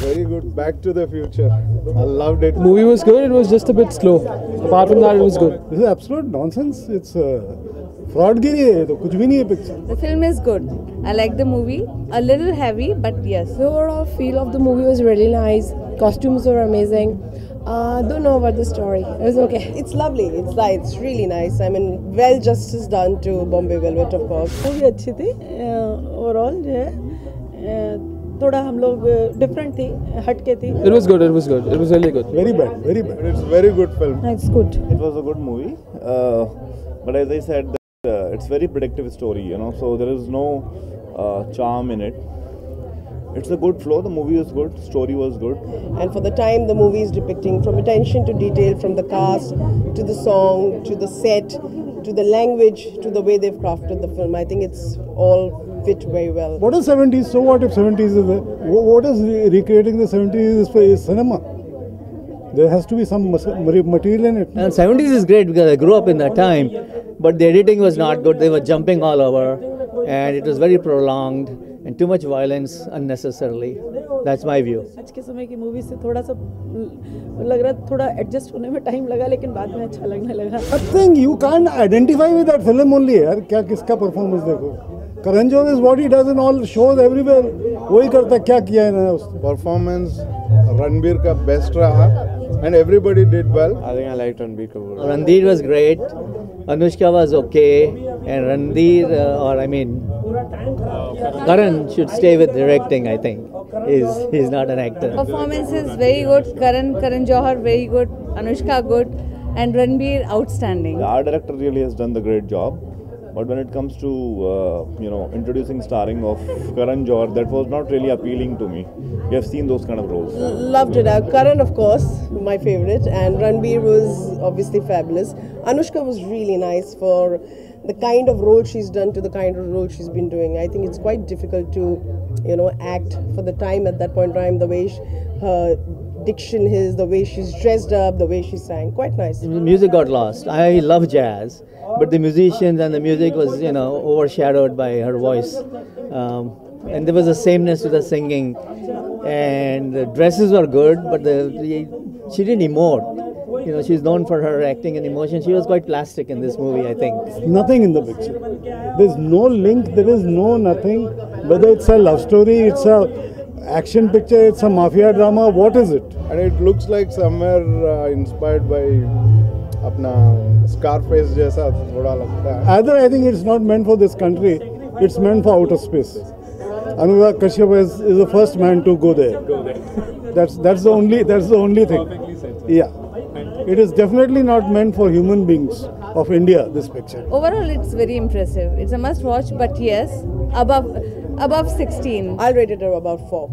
Very good. Back to the future. I loved it. Movie was good. It was just a bit slow. Apart from that, it was good. This is absolute nonsense. It's uh, fraudgiri है ये तो कुछ भी नहीं है picture The film is good. I like the movie. A little heavy, but yes. The overall feel of the movie was really nice. Costumes were amazing. Uh, don't know about the story. It was okay. It's lovely. It's like it's really nice. I mean, well justice done to Bombay Velvet, of course. Movie अच्छी थी overall जो है अ, थोड़ा हम लोग different थी हटके थी It was good. It was good. It was really good. very bad very bad It's very good film. It's good. It was a good movie, uh, but as I said, uh, it's very predictive story. You know, so there is no uh, charm in it. It's a good flow. The movie was good. Story was good. And for the time the movie is depicting, from attention to detail, from the cast to the song to the set to the language to the way they've crafted the film, I think it's all fit very well. what is 70s so what if 70s is there what is recreating the 70s is, is cinema there has to be some material in it And 70s is great because I grew up in that time, but the editing was not good. They were jumping all over, and it was very prolonged and too much violence unnecessarily. That's my view. आज के समय की movie से थोड़ा सा लग रहा थोड़ा एडजस्ट होने में टाइम लगा लेकिन बाद में अच्छा लगने लगा। I think you can't identify with that film only यार। क्या किसका परफॉर्मेंस देखो? Karan Johar is what he does in all shows everywhere वही करता क्या किया है इन्होंने उसने? Performance Ranbir का best रहा। And everybody did well. I think I liked Ranbir Kapoor. Ranveer was great, Anushka was okay, and Ranveer, uh, or I mean, Karan should stay with directing. I think he's he's not an actor. Performance is very good. Karan, Karan Johar, very good. Anushka, good. And Ranbir, outstanding. The art director really has done the great job. But when it comes to uh, you know introducing starring of Karan Johar, that was not really appealing to me. You have seen those kind of roles. Loved it. Uh, Karan, of course, my favorite, and Ranbir was obviously fabulous. Anushka was really nice for the kind of role she's done to the kind of role she's been doing. I think it's quite difficult to, you know, act for the time at that point in time, the way she, her diction is, the way she's dressed up, the way she sang. Quite nice. The music got lost. I love jazz, but the musicians and the music was, you know, overshadowed by her voice. Um, and there was a sameness to the singing, and the dresses were good, but the, the she didn't emote. You know, she's known for her acting and emotion. She was quite plastic in this movie, I think. nothing in the picture there's no link there is no nothing whether it's a love story it's a action picture it's a mafia drama what is it And it looks like somewhere uh, inspired by अपना Scarface जैसा थोड़ा लगता है. either i think it's not meant for this country it's meant for outer space anurag kashyap is, is the first man to go there that's that's the only that's the only thing yeah it is definitely not meant for human beings of india this picture Overall, it's very impressive. It's a must watch, but yes, above above 16. I'll rate it about four.